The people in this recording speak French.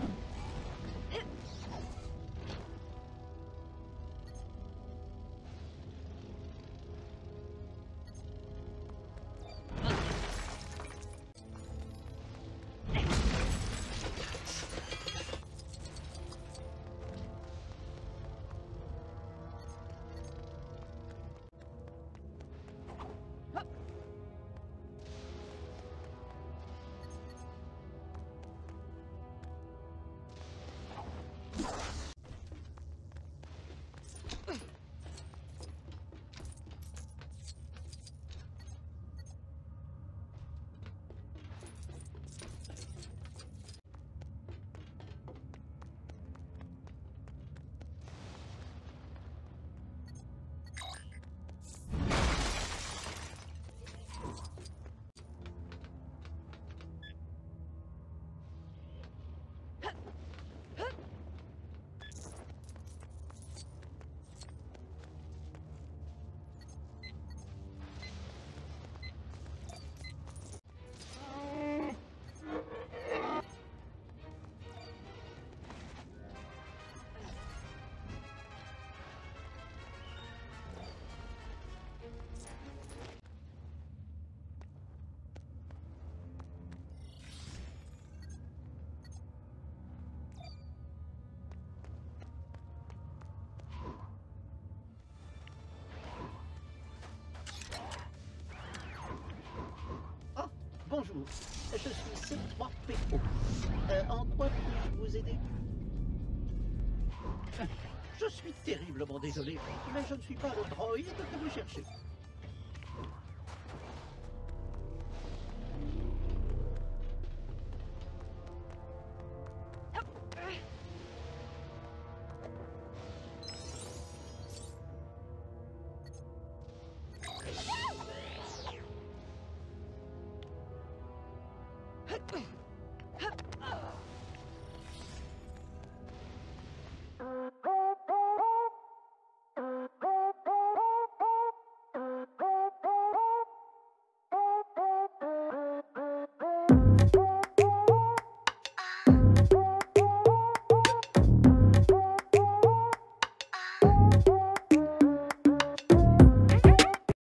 Awesome. Bonjour, je suis C3PO. Euh, en quoi puis-je vous aider? Je suis terriblement désolé, mais je ne suis pas le droïde que vous cherchez.